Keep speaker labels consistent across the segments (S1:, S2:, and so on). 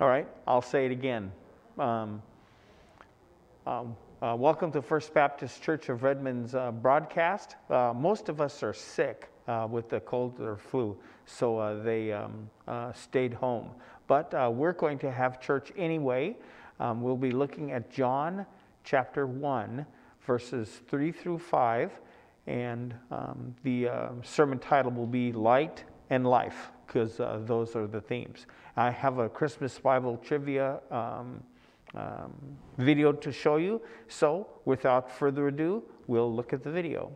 S1: All right, I'll say it again. Um, um, uh, welcome to First Baptist Church of Redmond's uh, broadcast. Uh, most of us are sick uh, with the cold or flu, so uh, they um, uh, stayed home. But we're going to have church anyway. Um, we'll be looking at John chapter 1, verses 3 through 5, and um, the sermon title will be Light and Life, because those are the themes. I have a Christmas Bible trivia um, um, video to show you. So without further ado, we'll look at the video.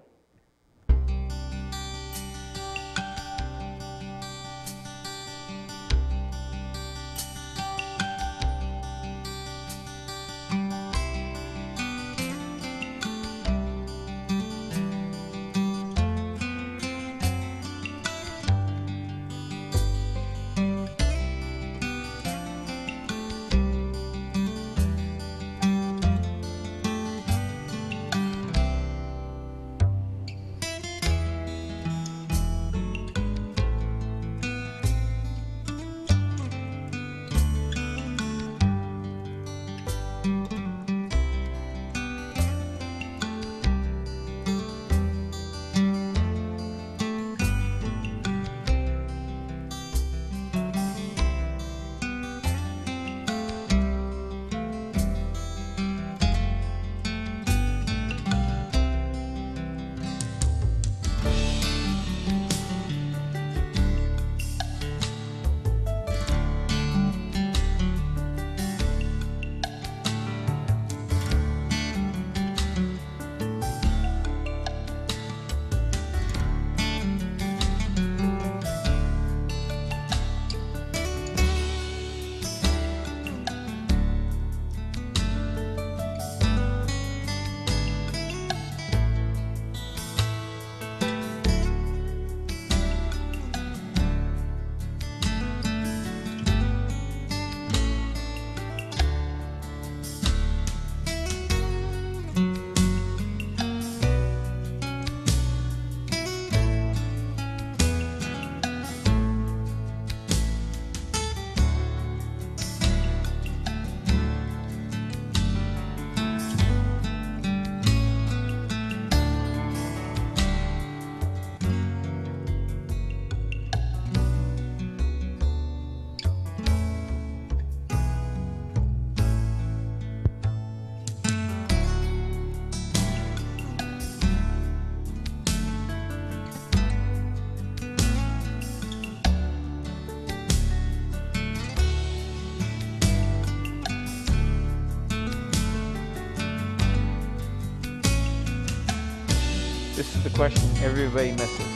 S1: This is the question everybody misses.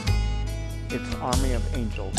S1: It's army of angels.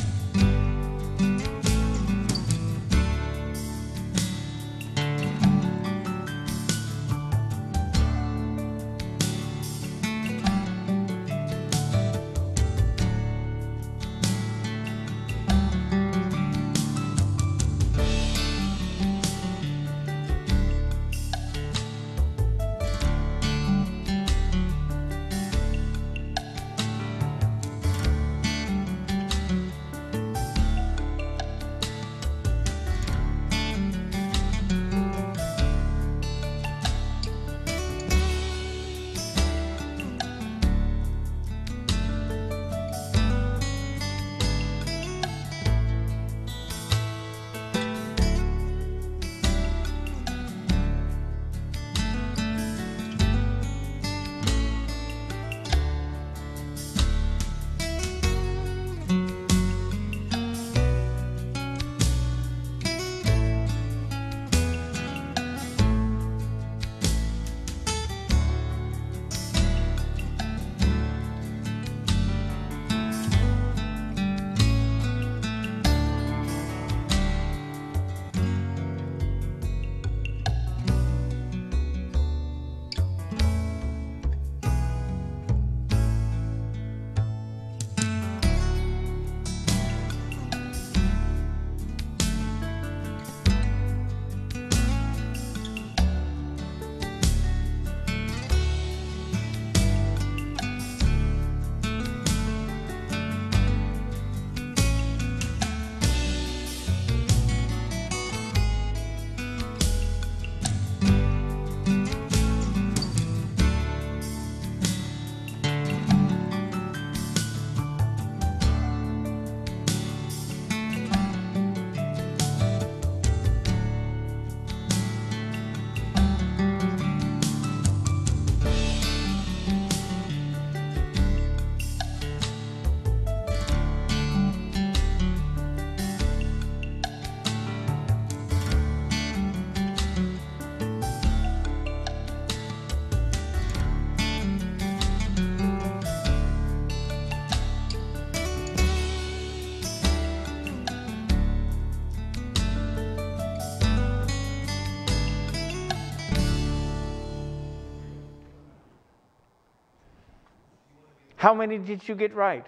S1: How many did you get right?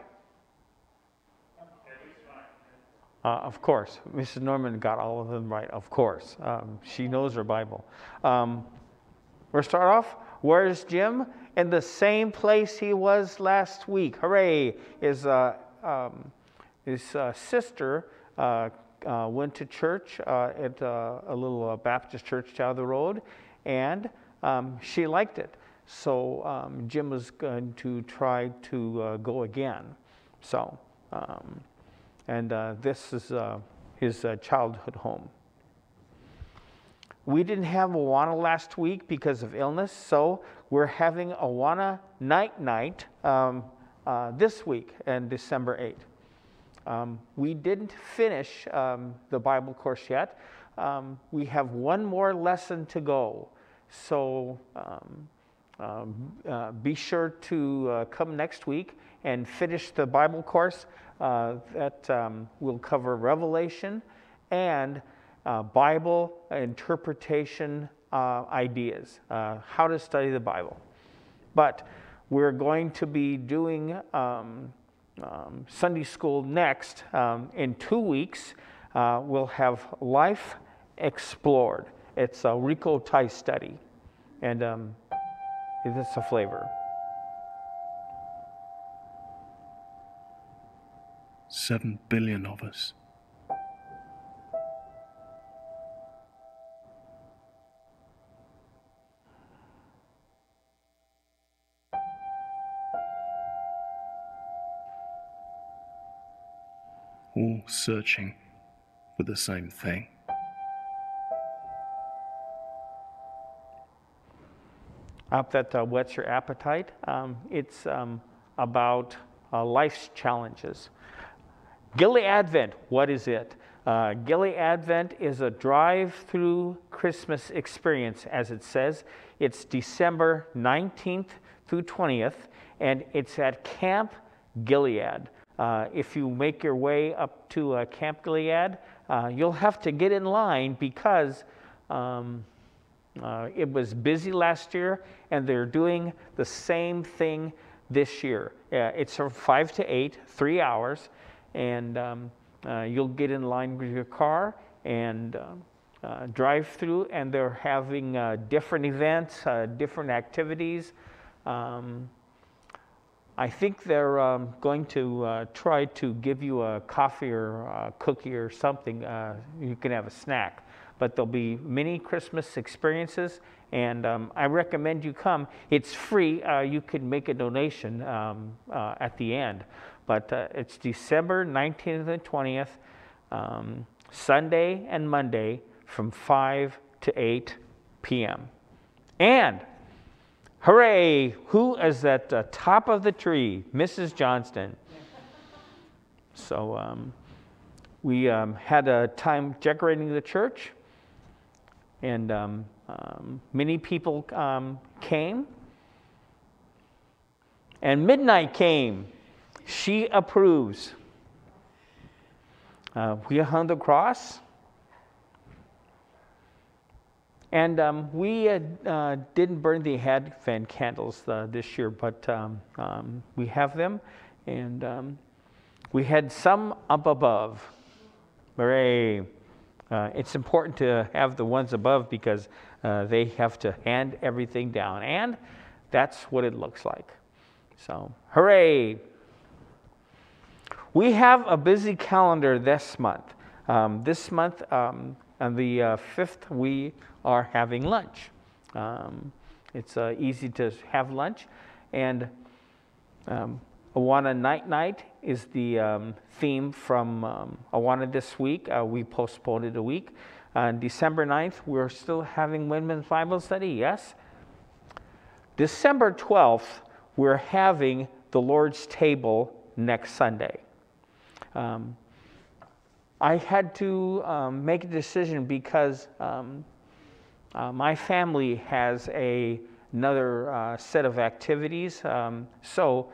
S1: Uh, of course, Mrs. Norman got all of them right. Of course, um, she knows her Bible. Um, we'll start off. Where's Jim? In the same place he was last week. Hooray! His, uh, um, his uh, sister uh, uh, went to church uh, at a little Baptist church down the road, and um, she liked it. So um, Jim was going to try to go again. So. Um, and uh, this is uh, his uh, childhood home. We didn't have Awana last week because of illness, so we're having Awana night night um, uh, this week and December 8th. Um, we didn't finish um, the Bible course yet. Um, we have one more lesson to go. So um, um, uh, be sure to uh, come next week and finish the Bible course uh, that um, will cover Revelation and uh, Bible interpretation uh, ideas, uh, how to study the Bible. But we're going to be doing um, um, Sunday school next. Um, in two weeks, we'll have Life Explored. It's a Rico Tice study, and um, it's a flavor.
S2: Seven billion of us. All searching for the same thing.
S1: Up that uh, whets your appetite. Um, it's um, about uh, life's challenges. Gilead Advent, what is it? Uh, Gilead Advent is a drive through Christmas experience, as it says. It's December 19th through 20th, and it's at Camp Gilead. Uh, if you make your way up to uh, Camp Gilead, uh, you'll have to get in line because um, uh, it was busy last year, and they're doing the same thing this year. Uh, it's from 5 to 8, three hours and um, uh, you'll get in line with your car and uh, uh, drive through, and they're having uh, different events, different activities. Um, I think they're um, going to try to give you a coffee or a cookie or something. you can have a snack, but there'll be many Christmas experiences, and um, I recommend you come. It's free. you can make a donation um, at the end. But uh, it's December 19th and 20th, um, Sunday and Monday from 5 to 8 p.m. And hooray, who is at the top of the tree? Mrs. Johnston. So um, we um, had a time decorating the church, and um, um many people um, came. And midnight came. She approves. Uh, we hung the cross. And um, we uh, didn't burn the Advent candles uh, this year, but um, um, we have them. And um, we had some up above. Hooray! Uh, it's important to have the ones above because uh, they have to hand everything down. And that's what it looks like. So, hooray! We have a busy calendar this month. Um, this month, um, on the uh, 5th, we are having lunch. Um, it's uh, easy to have lunch. And um, Awana Night Night is the um, theme from um, Awana this week. Uh, we postponed it a week. On December 9th, we're still having Women's Bible Study, yes? December 12th, we're having the Lord's Table next Sunday. Um, I had to um, make a decision because um, uh, my family has a, another uh, set of activities. Um, so,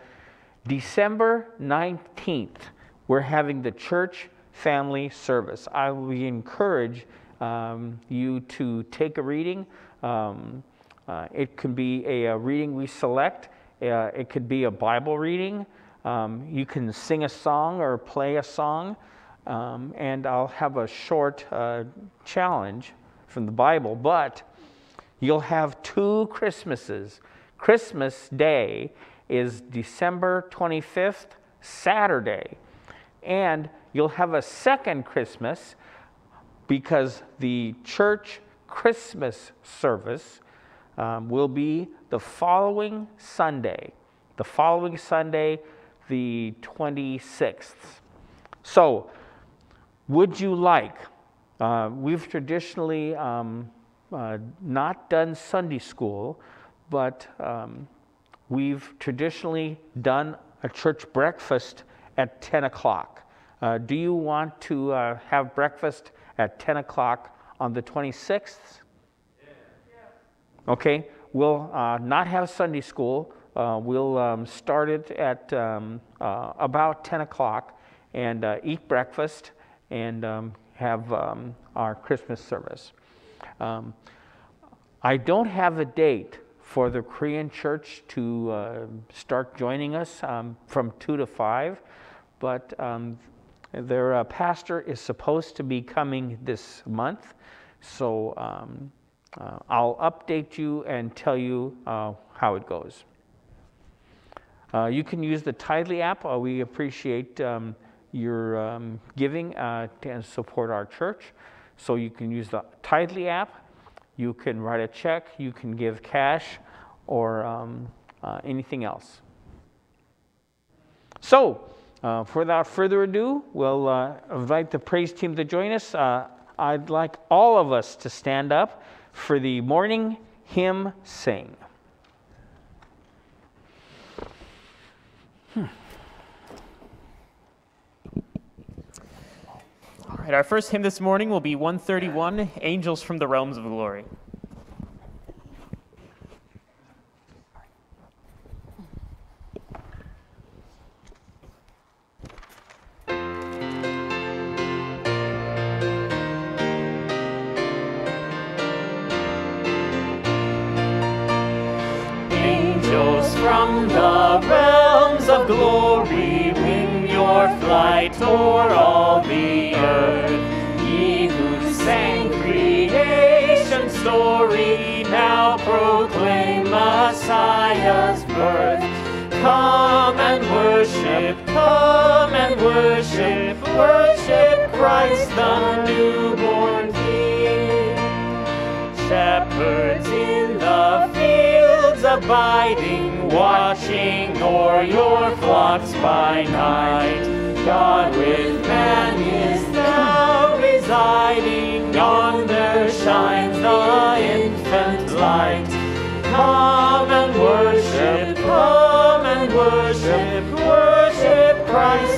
S1: December 19th, we're having the church family service. I would encourage um, you to take a reading. Um, uh, it can be a, a, reading we select, Uh, it could be a Bible reading. Um, you can sing a song or play a song. Um, and I'll have a short uh, challenge from the Bible, but you'll have two Christmases. Christmas Day is December 25th, Saturday. And you'll have a second Christmas because the church Christmas service um, will be the following Sunday, the following Sunday, the 26th. So, would you like? Uh, we've traditionally um, uh, not done Sunday school, but um, we've traditionally done a church breakfast at 10 o'clock. Uh, do you want to uh, have breakfast at 10 o'clock on the 26th? Yeah. Okay, we'll uh, not have Sunday school. Uh, we'll um, start it at um, uh, about 10 o'clock and uh, eat breakfast and um, have um, our Christmas service. Um, I don't have a date for the Korean church to uh, start joining us um, from 2 to 5, but their uh, pastor is supposed to be coming this month. So um, uh, I'll update you and tell you uh, how it goes. Uh, you can use the Tithely app. Uh, we appreciate um, your um, giving to support our church. So you can use the Tithely app. You can write a check. You can give cash or um, anything else. So, uh, without further ado, we'll uh, invite the praise team to join us. Uh, I'd like all of us to stand up for the morning hymn sing.
S3: Right, our first hymn this morning will be 131 Angels from the Realms of Glory.
S4: Angels from the realms of glory, wing your flight o'er all the Ye who sang creation's story, now proclaim Messiah's birth. Come and worship, come and worship, worship Christ the newborn King. Shepherds in the fields abiding, watching o'er your flocks by night. God with man is residing, yonder shines the infant light. Come and worship, come and worship, worship Christ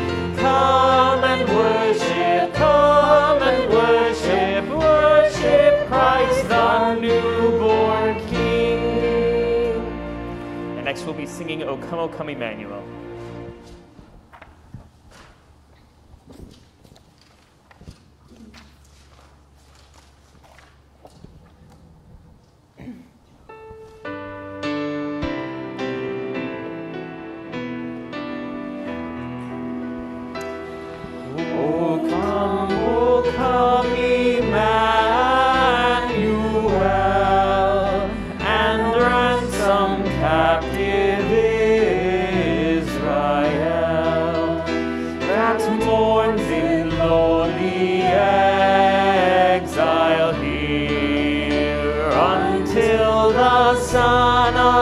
S3: singing O Come, O Come Emmanuel.
S4: Son of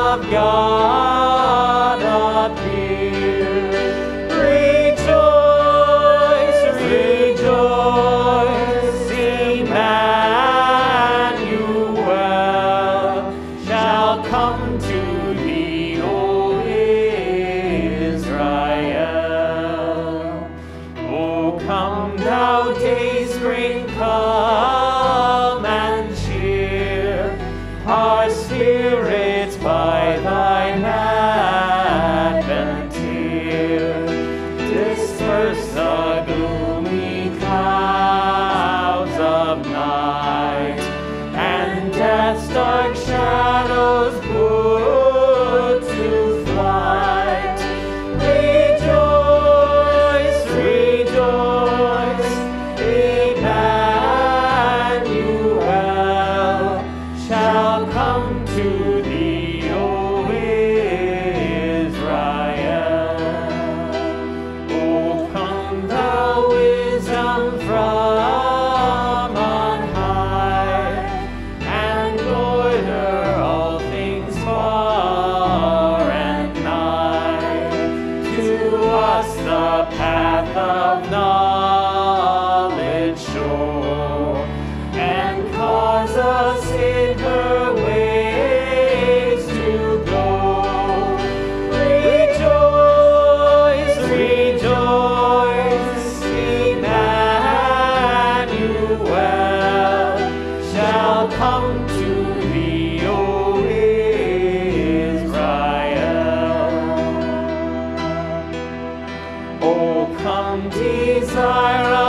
S4: desire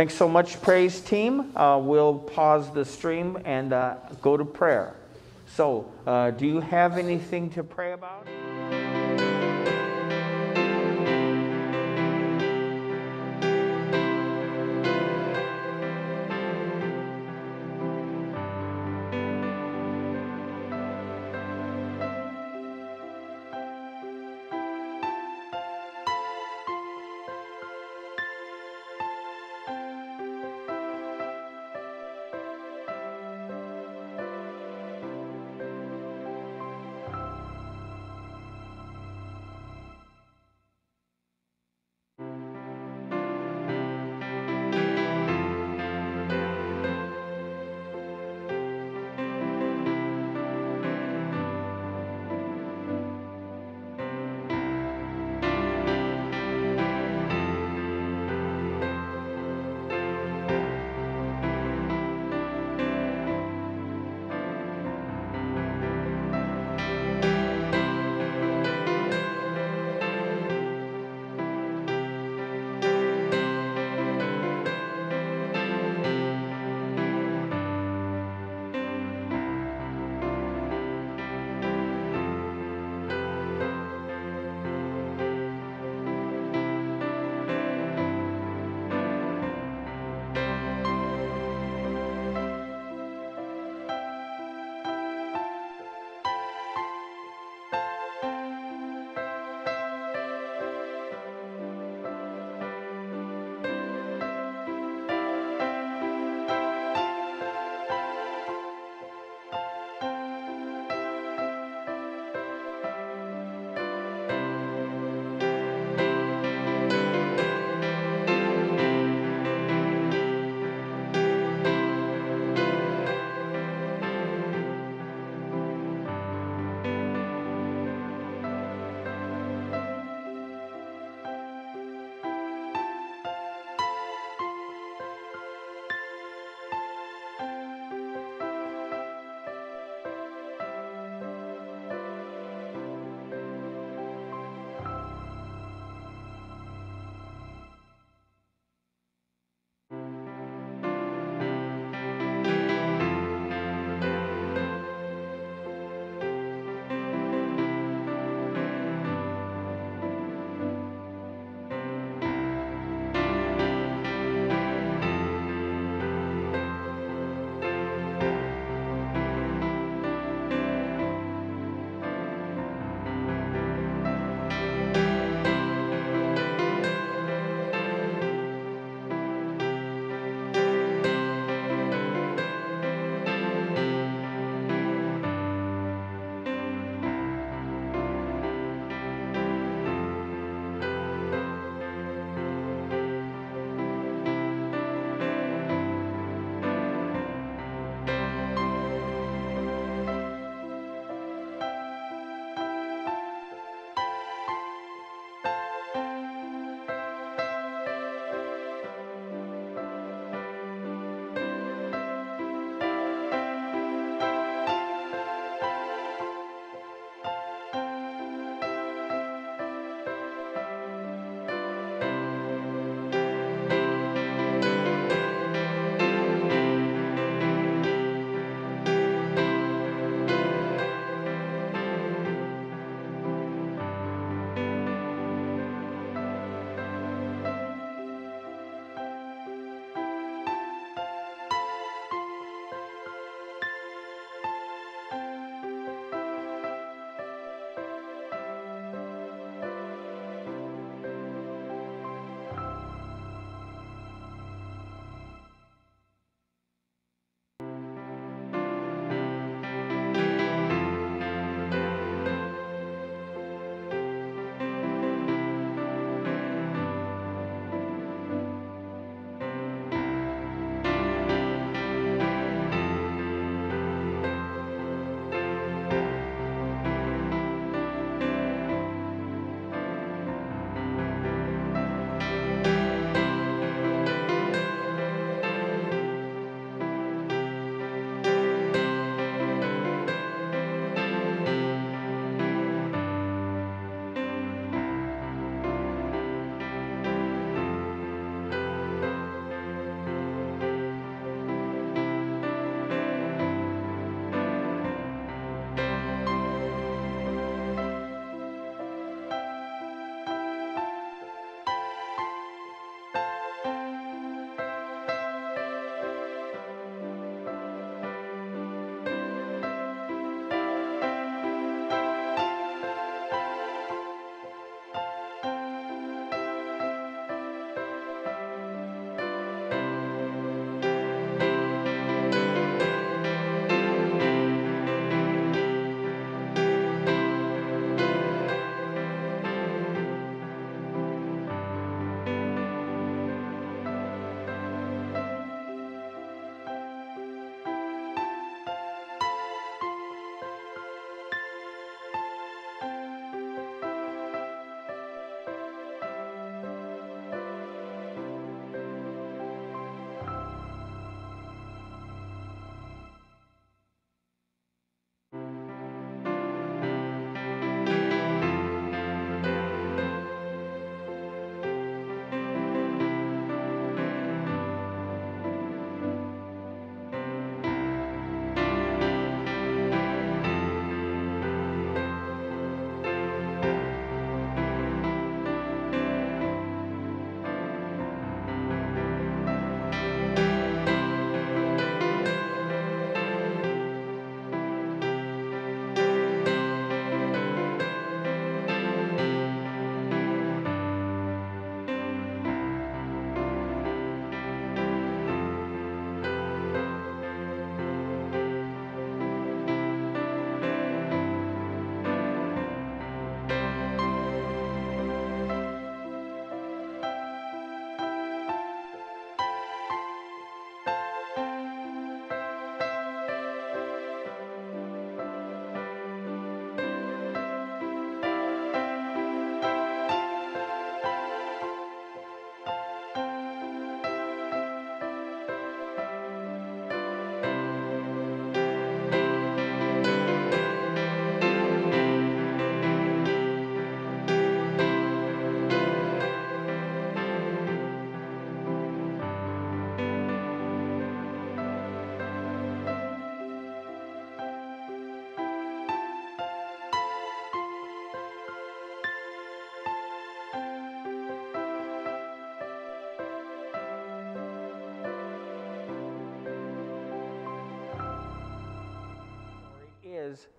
S1: Thanks so much, praise team. Uh, we'll pause the stream and uh, go to prayer. So, uh, do you have anything to pray about?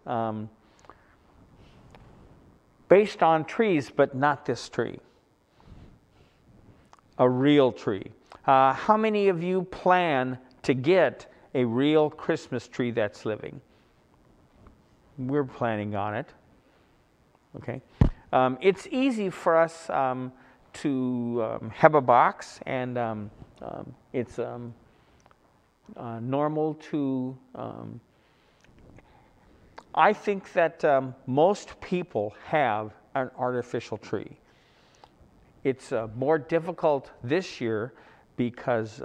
S1: Um, based on trees, but not this tree. A real tree. Uh, how many of you plan to get a real Christmas tree that's living? We're planning on it. Okay. Um, it's easy for us um, to um, have a box, and um, um, it's um, uh, normal to. I think that most people have an artificial tree. It's uh, more difficult this year because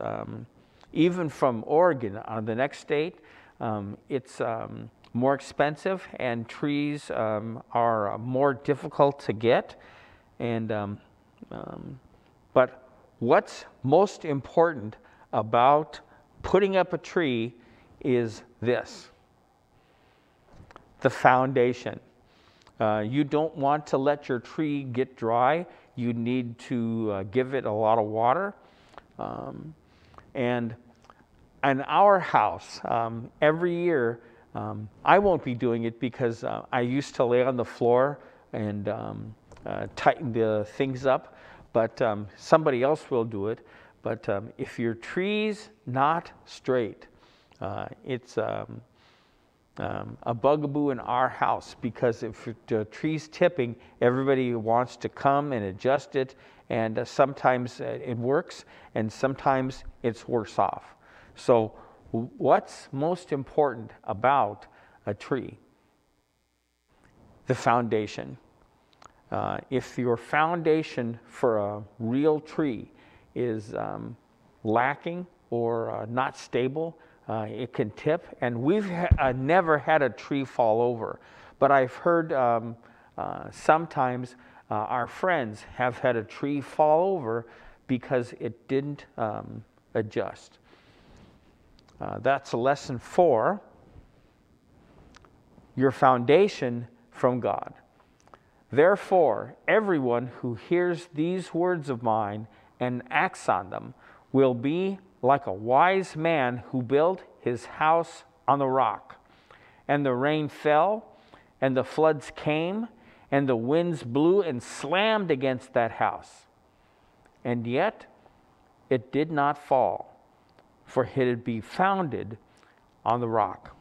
S1: even from Oregon, on the next state, it's more expensive and trees um, are more difficult to get. And, um, um, but what's most important about putting up a tree is this the foundation. Uh, you don't want to let your tree get dry. You need to uh, give it a lot of water. Um, and in our house, um, every year, um, I won't be doing it because uh, I used to lay on the floor and um, uh, tighten the things up, but um, somebody else will do it. But um, if your tree's not straight, uh, it's um, a bugaboo in our house because if the tree's tipping, everybody wants to come and adjust it, and uh, sometimes uh, it works, and sometimes it's worse off. So what's most important about a tree? The foundation. Uh, if your foundation for a real tree is um, lacking or uh, not stable, uh, it can tip. And we've ha- uh, never had a tree fall over, but I've heard um, uh, sometimes uh, our friends have had a tree fall over because it didn't um, adjust. Uh, that's a lesson four. Your foundation from God. Therefore, everyone who hears these words of mine and acts on them will be like a wise man who built his house on the rock. And the rain fell, and the floods came, and the winds blew and slammed against that house. And yet it did not fall for it to be founded on the rock.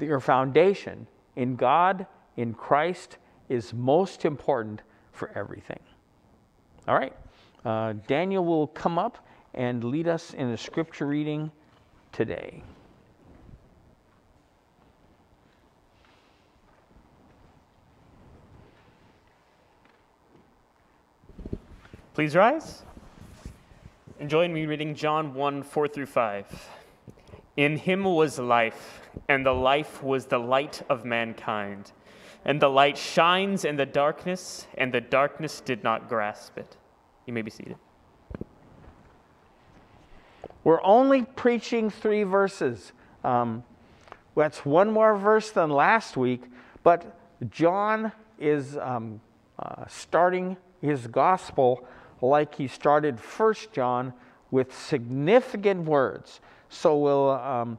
S1: Your foundation in God, in Christ, is most important for everything. All right? Uh, Daniel will come up and lead us in the scripture reading today.
S3: Please rise and join me reading John 1 4 through 5. In him was life, and the life was the light of mankind. And the light shines in the darkness, and the darkness did not grasp it. You may be seated.
S1: We're only preaching three verses. Um, that's one more verse than last week, but John is um, uh, starting his gospel like he started First John with significant words. So we'll, um,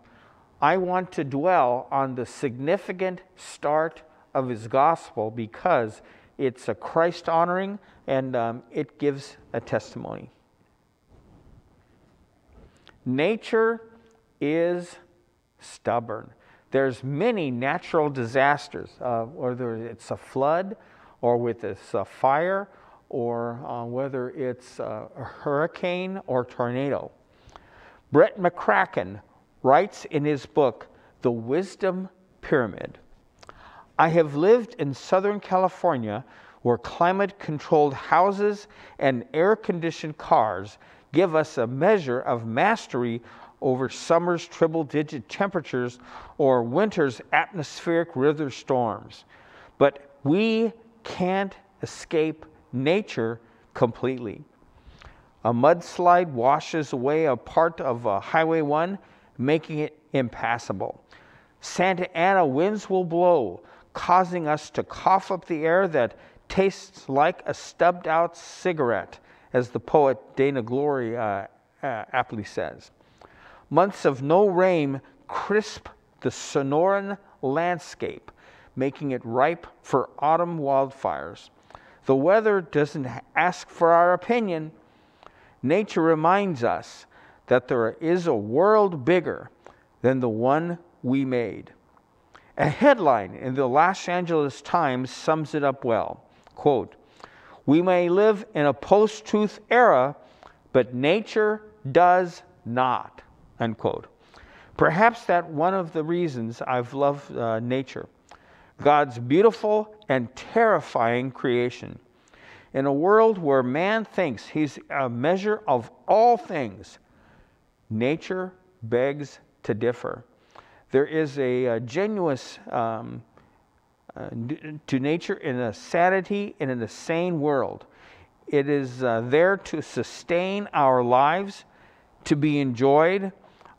S1: I want to dwell on the significant start of his gospel because it's a Christ honoring and um, it gives a testimony. Nature is stubborn. There's many natural disasters, uh, whether it's a flood or with it's a fire or uh, whether it's a hurricane or tornado. Brett McCracken writes in his book, The Wisdom Pyramid I have lived in Southern California where climate controlled houses and air conditioned cars give us a measure of mastery over summer's triple digit temperatures or winter's atmospheric river storms. But we can't escape nature completely. A mudslide washes away a part of uh, Highway 1, making it impassable. Santa Ana winds will blow, causing us to cough up the air that tastes like a stubbed out cigarette, as the poet Dana Gioia uh, uh, aptly says. Months of no rain crisp the Sonoran landscape, making it ripe for autumn wildfires. The weather doesn't ask for our opinion. Nature reminds us that there is a world bigger than the one we made. A headline in the Los Angeles Times sums it up well. Quote, we may live in a post truth era, but nature does not. Unquote. Perhaps that one of the reasons I've loved uh, nature. God's beautiful and terrifying creation. In a world where man thinks he's a measure of all things, nature begs to differ. There is a, a genuine um, uh, to nature in a sanity and in a sane world. It is uh, there to sustain our lives, to be enjoyed,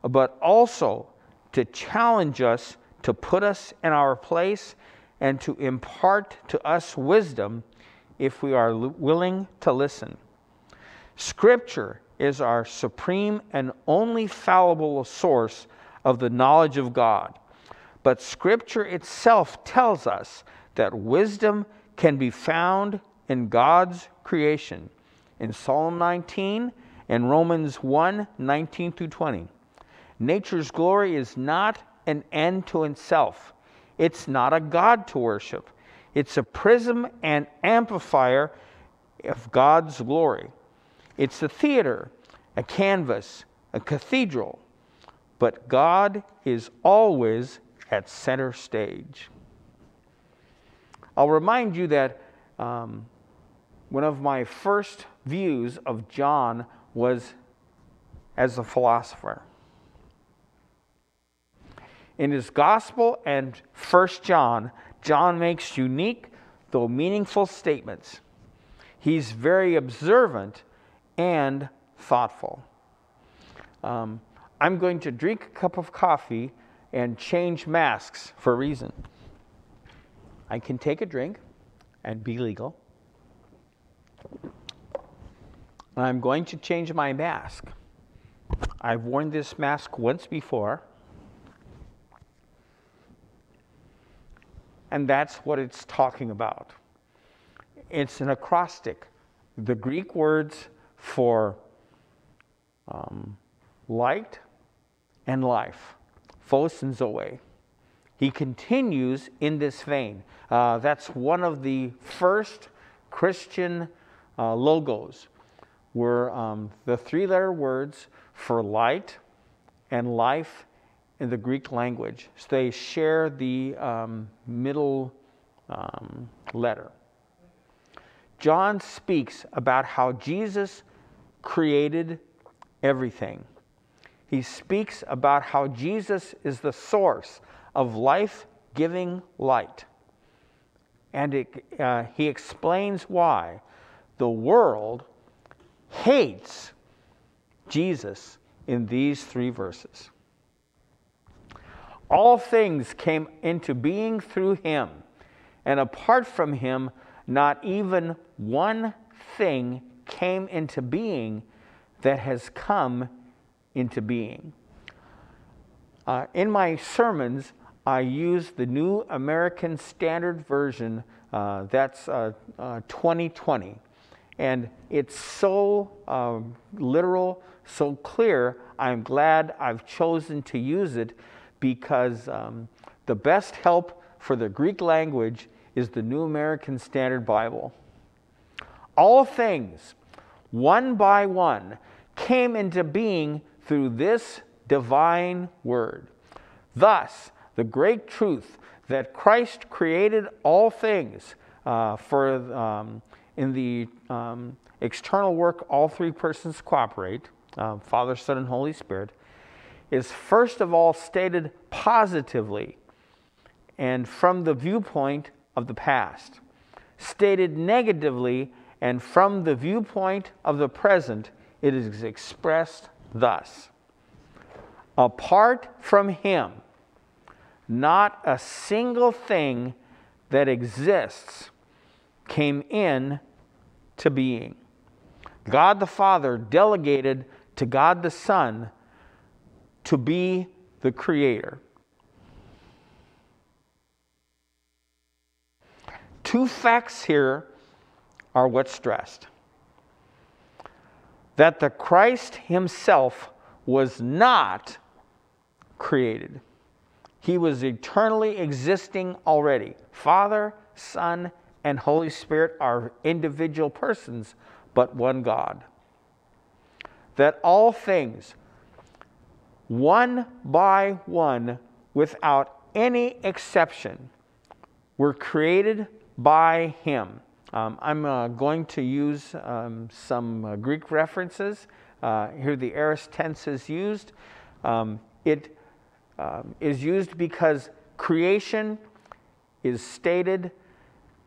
S1: but also to challenge us, to put us in our place, and to impart to us wisdom if we are willing to listen. Scripture is our supreme and only fallible source of the knowledge of God. But Scripture itself tells us that wisdom can be found in God's creation in Psalm 19 and Romans 1 19 through 20. Nature's glory is not an end to itself, it's not a God to worship. It's a prism and amplifier of God's glory. It's a theater, a canvas, a cathedral. But God is always at center stage. I'll remind you that um, one of my first views of John was as a philosopher. In his gospel and First John, John makes unique though meaningful statements. He's very observant and thoughtful. Um, I'm going to drink a cup of coffee and change masks for a reason. I can take a drink and be legal. I'm going to change my mask. I've worn this mask once before. And that's what it's talking about. It's an acrostic. The Greek words for um, light and life and zoe. He continues in this vein. Uh, that's one of the first Christian uh, logos, were um, the three letter words for light and life in the Greek language. So they share the um, middle um, letter. John speaks about how Jesus created everything he speaks about how Jesus is the source of life giving light. And it, uh, he explains why the world hates Jesus in these three verses. All things came into being through him, and apart from him, not even one thing came into being that has come into being. Uh, in my sermons, I use the New American Standard Version, uh, that's uh, 2020. Uh, and it's so um, literal, so clear. I'm glad I've chosen to use it because um, the best help for the Greek language is the New American Standard Bible. All things, one by one, came into being through this divine word. Thus, the great truth that Christ created all things uh, for um, in the um, external work, all three persons cooperate uh, Father, Son, and Holy Spirit is first of all stated positively and from the viewpoint of the past, stated negatively and from the viewpoint of the present, it is expressed thus Apart from him, not a single thing that exists came in to being. God the Father delegated to God the Son to be the creator. Two facts here are what's stressed that the Christ himself was not created. He was eternally existing already. Father, Son, and Holy Spirit are individual persons, but one God. That all things, one by one, without any exception, were created by Him. Um, I'm uh, going to use um, some uh, Greek references. Uh, here, the aorist tense is used. Um, it um, is used because creation is stated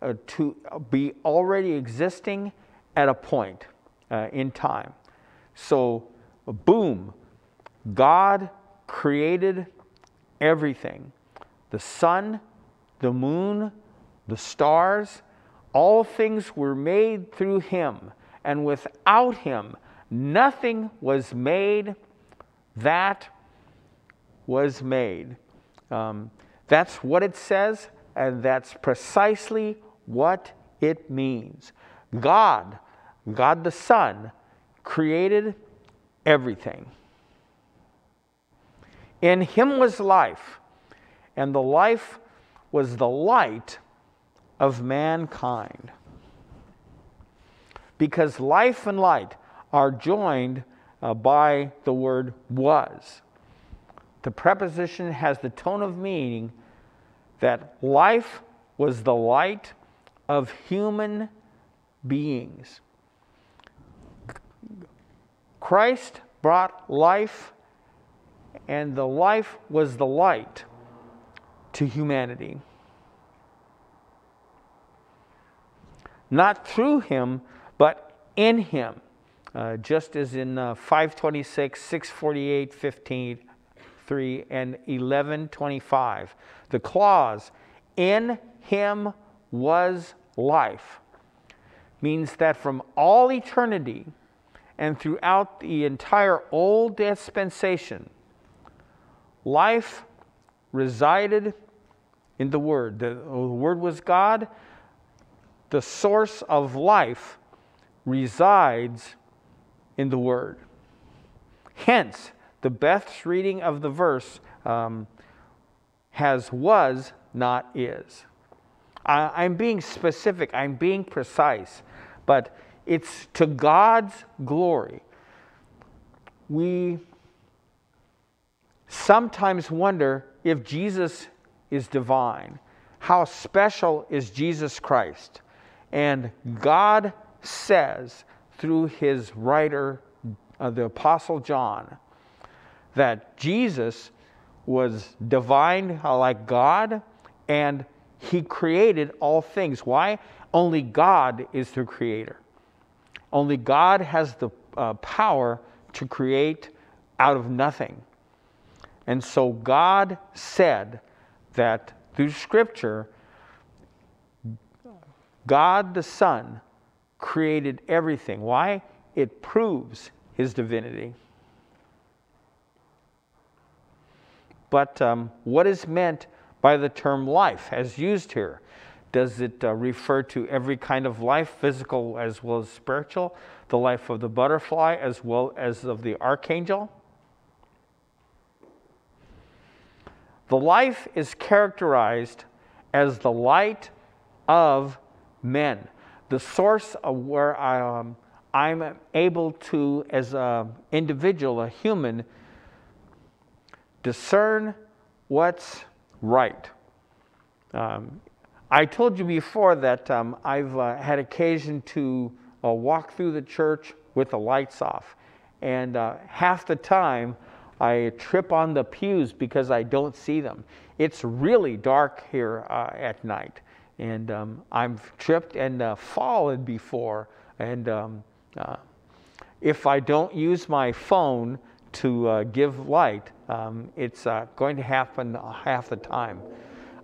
S1: uh, to be already existing at a point uh, in time. So, boom, God created everything the sun, the moon, the stars, all things were made through him, and without him, nothing was made that was made. Um, that's what it says, and that's precisely what it means. God, God the Son, created everything. In him was life, and the life was the light of mankind. Because life and light are joined uh, by the word was. The preposition has the tone of meaning that life was the light of human beings. Christ brought life, and the life was the light to humanity. Not through him, but in him. Uh, just as in uh, 526, 648, 15, 3, and 1125. The clause, in him was life, means that from all eternity and throughout the entire old dispensation, life resided in the Word. The, the Word was God, the source of life resides in the Word. Hence, the best reading of the verse um, has was, not is. I, I'm being specific, I'm being precise, but it's to God's glory. We sometimes wonder if Jesus is divine. How special is Jesus Christ? And God says through his writer, uh, the Apostle John, that Jesus was divine uh, like God and he created all things. Why? Only God is the creator. Only God has the uh, power to create out of nothing. And so God said that through Scripture, God the Son created everything. Why? It proves his divinity. But um, what is meant by the term life as used here? Does it uh, refer to every kind of life, physical as well as spiritual? The life of the butterfly as well as of the archangel? The life is characterized as the light of men. The source of where I, um, I'm able to, as an individual, a human, discern what's right. Um, I told you before that um, I've uh, had occasion to uh, walk through the church with the lights off. And uh, half the time, I trip on the pews because I don't see them. It's really dark here uh, at night and um, I've tripped and uh, fallen before. And um, uh, if I don't use my phone to uh, give light, um, it's uh, going to happen half the time.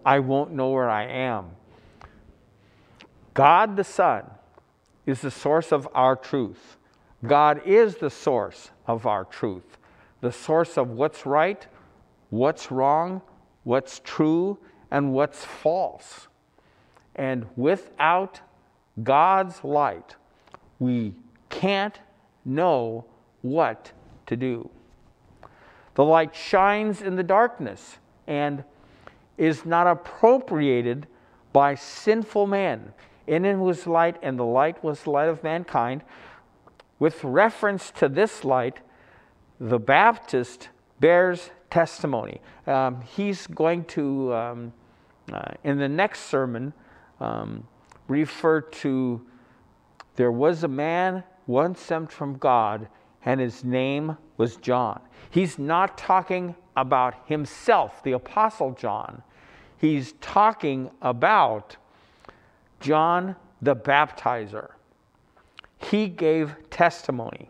S1: I won't know where I am. God the Son is the source of our truth. God is the source of our truth, the source of what's right, what's wrong, what's true, and what's false. And without God's light, we can't know what to do. The light shines in the darkness and is not appropriated by sinful men. In it was light, and the light was the light of mankind. With reference to this light, the Baptist bears testimony. Um, he's going to, um, uh, in the next sermon, um, refer to there was a man once sent from God, and his name was John. He's not talking about himself, the Apostle John. He's talking about John the Baptizer. He gave testimony.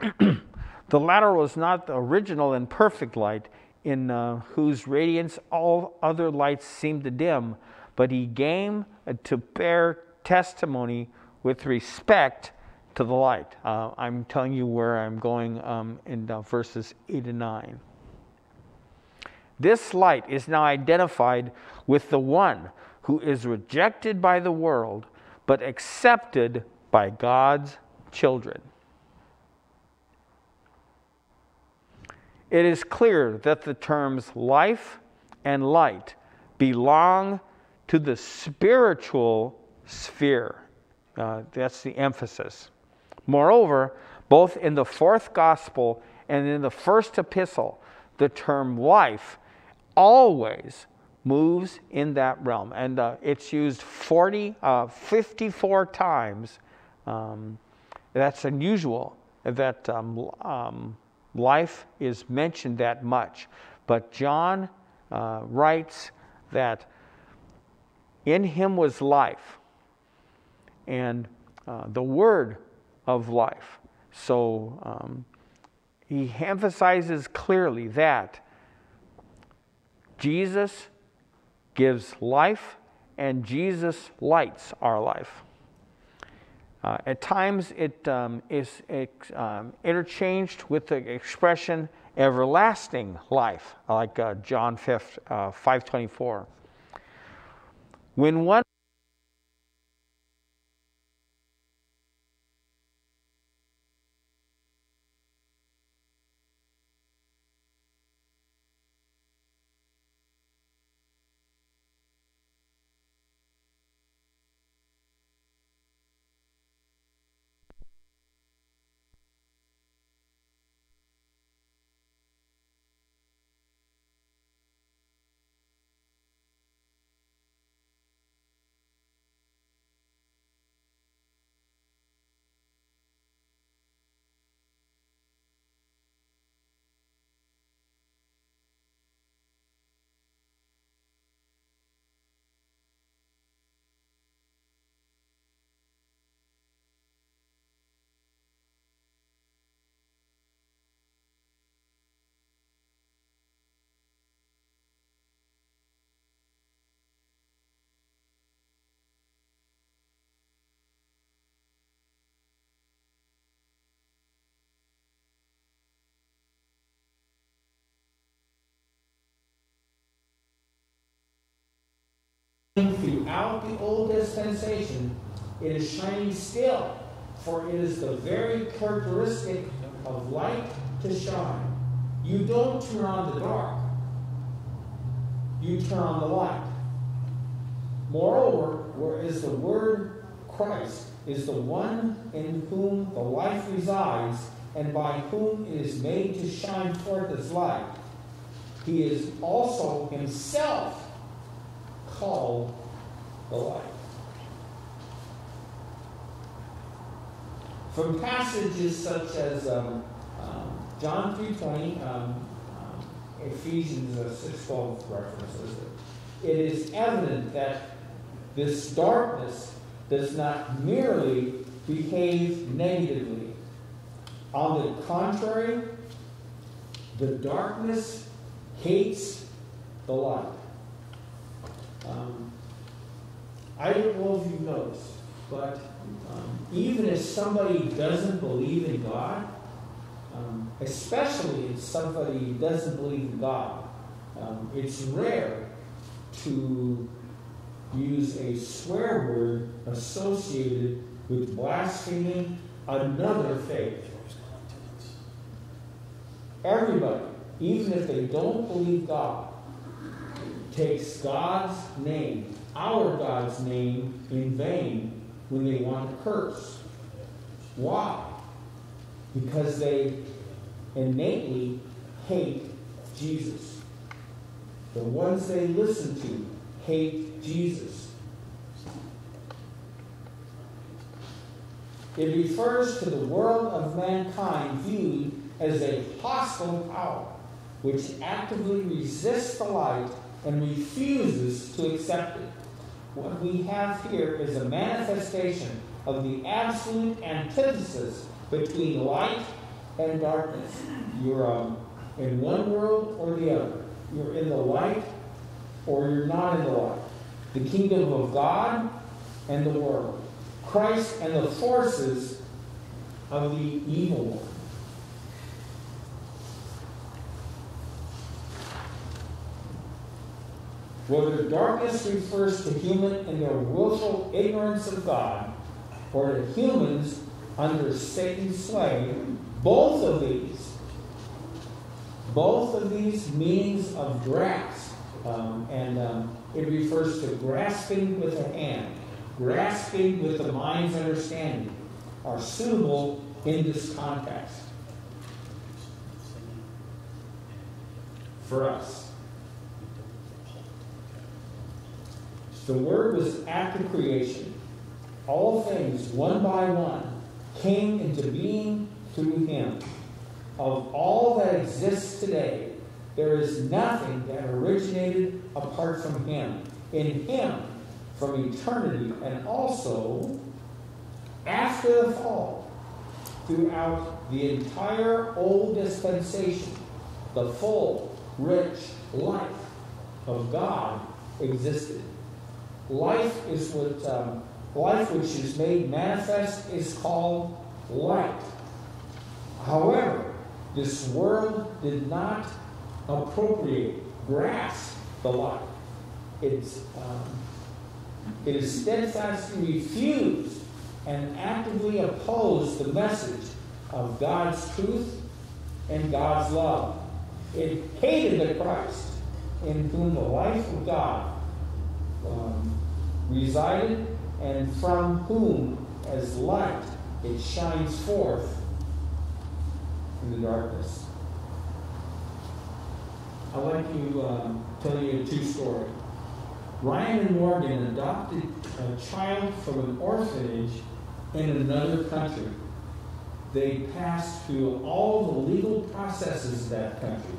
S1: the latter was not the original and perfect light, in uh, whose radiance all other lights seemed to dim, but he came to bear testimony with respect to the light. Uh, I'm telling you where I'm going um, in uh, verses 8 and 9. This light is now identified with the one who is rejected by the world but accepted by God's children. It is clear that the terms life and light belong to the spiritual sphere. Uh, that's the emphasis. Moreover, both in the fourth gospel and in the first epistle, the term life always moves in that realm. And uh, it's used 40, uh, 54 times. Um, that's unusual that um, um, life is mentioned that much. But John uh, writes that in him was life and uh, the word of life. So um, he emphasizes clearly that Jesus gives life and Jesus lights our life. Uh, at times it um, is um, interchanged with the expression everlasting life, like uh, John 5, uh, 5.24. When one throughout the old dispensation, it is shining still, for it is the very characteristic of light to shine. You don't turn on the dark, you turn on the light. Moreover, whereas the word Christ is the one in whom the life resides, and by whom it is made to shine forth as light, he is also himself called the light. From passages such as um, um, John 3.20, um, um, Ephesians uh, 6.12 references it, it is evident that this darkness does not merely behave negatively. On the contrary, the darkness hates the light. Um, I don't know if you've noticed, but um, even if somebody doesn't believe in God, um, especially if somebody doesn't believe in God. Um, it's rare to use a swear word associated with blaspheming another faith. Everybody, even if they don't believe God, takes God's name, our God's name, in vain when they want to curse. Why? Because they innately hate Jesus. The ones they listen to hate Jesus. It refers to the world of mankind viewed as a hostile power which actively resists the light and refuses to accept it. What we have here is a manifestation of the absolute antithesis between light and darkness. You're um, in one world or the other. You're in the light or you're not in the light. The kingdom of God and the world. Christ and the forces of the evil one. Whether darkness refers to human in their willful ignorance of God or to humans under Satan's sway, both of these, both of these meanings of grasp, um, and um, it refers to grasping with the hand, grasping with the mind's understanding, are suitable in this context for us. The Word was at the creation. All things, one by one, came into being through Him. Of all that exists today, there is nothing that originated apart from Him. In Him, from eternity, and also after the fall, throughout the entire Old Dispensation, the full, rich life of God existed. Life is what um, life which is made manifest is called light. However, this world did not appropriate, grasp the light. Um, it is steadfastly refused and actively opposed the message of God's truth and God's love. It hated the Christ in whom the life of God um, resided and from whom, as light, it shines forth in the darkness. I'd like to um, tell you a true story. Ryan and Morgan adopted a child from an orphanage in another country. They passed through all the legal processes of that country.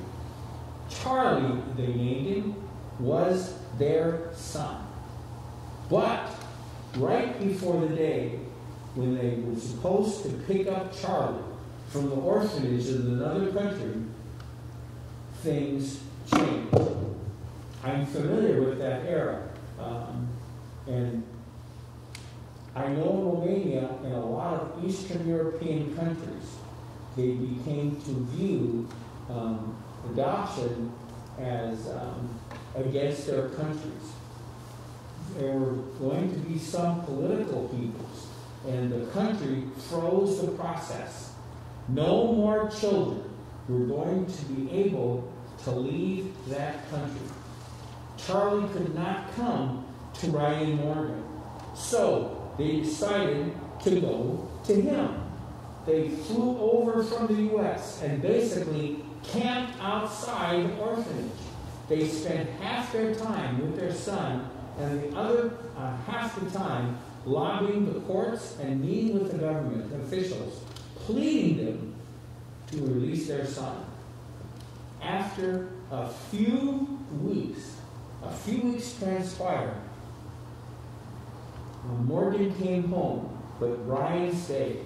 S1: Charlie, they named him, was their son. But right before the day when they were supposed to pick up Charlie from the orphanage in another country, things changed. I'm familiar with that era. Um, and I know in Romania and a lot of Eastern European countries, they became to view um, adoption as um, against their countries. There were going to be some political peoples, and the country froze the process. No more children were going to be able to leave that country. Charlie could not come to Ryan Morgan. So they decided to go to him. They flew over from the U.S. and basically camped outside the orphanage. They spent half their time with their son and the other uh, half the time lobbying the courts and meeting with the government officials, pleading them to release their son. After a few weeks, a few weeks transpired, Morgan came home, but Ryan stayed.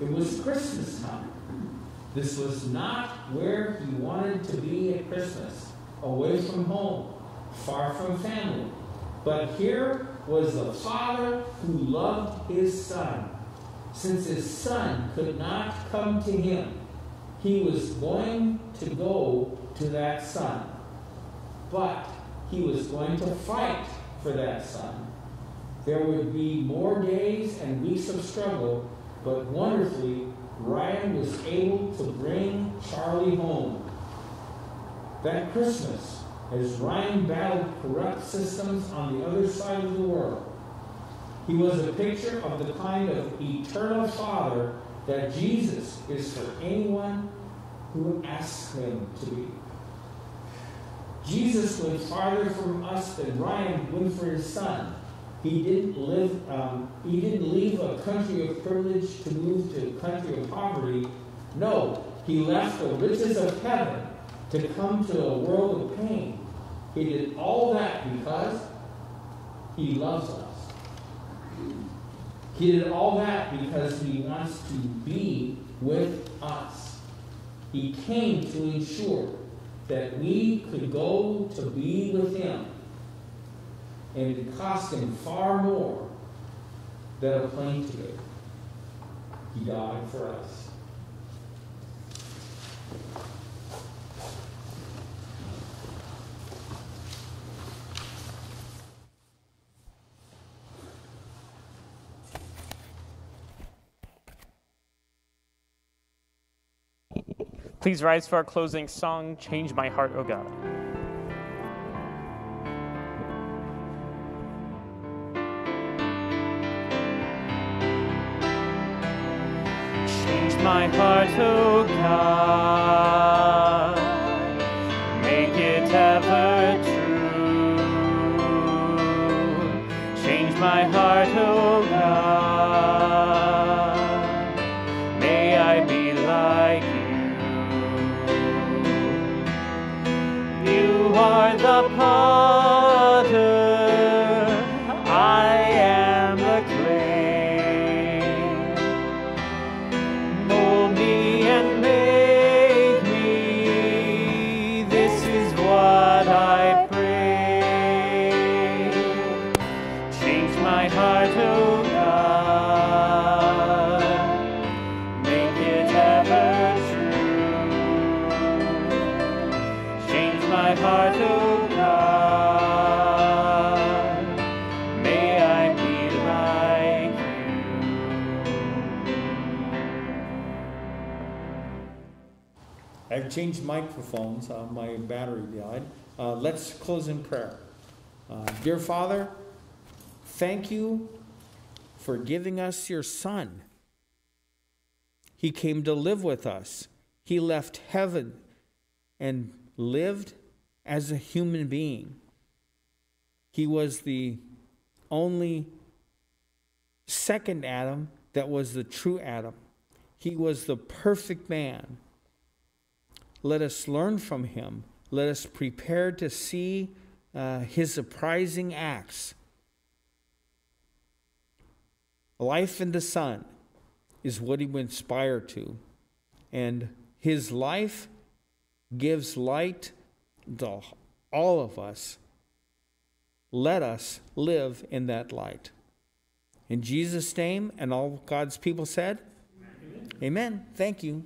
S1: It was Christmas time. This was not where he wanted to be at Christmas, away from home, far from family. But here was the father who loved his son. Since his son could not come to him, he was going to go to that son, but he was going to fight for that son. There would be more days and weeks of struggle, but wonderfully, Ryan was able to bring Charlie home. That Christmas, as Ryan battled corrupt systems on the other side of the world, he was a picture of the kind of eternal Father that Jesus is for anyone who asks him to be. Jesus went farther from us than Ryan went for his son. He didn't live. Um, he didn't leave a country of privilege to move to a country of poverty. No, he left the riches of heaven to come to a world of pain. He did all that because he loves us. He did all that because he wants to be with us. He came to ensure that we could go to be with him. And it cost him far more than a plane ticket. He died for us.
S4: Please rise for our closing song, Change My Heart, O God. Change my heart, O God,
S1: let's close in prayer. Uh, dear Father, thank you for giving us your Son. He came to live with us. He left heaven and lived as a human being. He was the only second Adam that was the true Adam. He was the perfect man. Let us learn from him. Let us prepare to see uh, his surprising acts. Life in the Son is what he would inspire to. And his life gives light to all of us. Let us live in that light. In Jesus' name, and all God's people said, Amen. Amen. Thank you.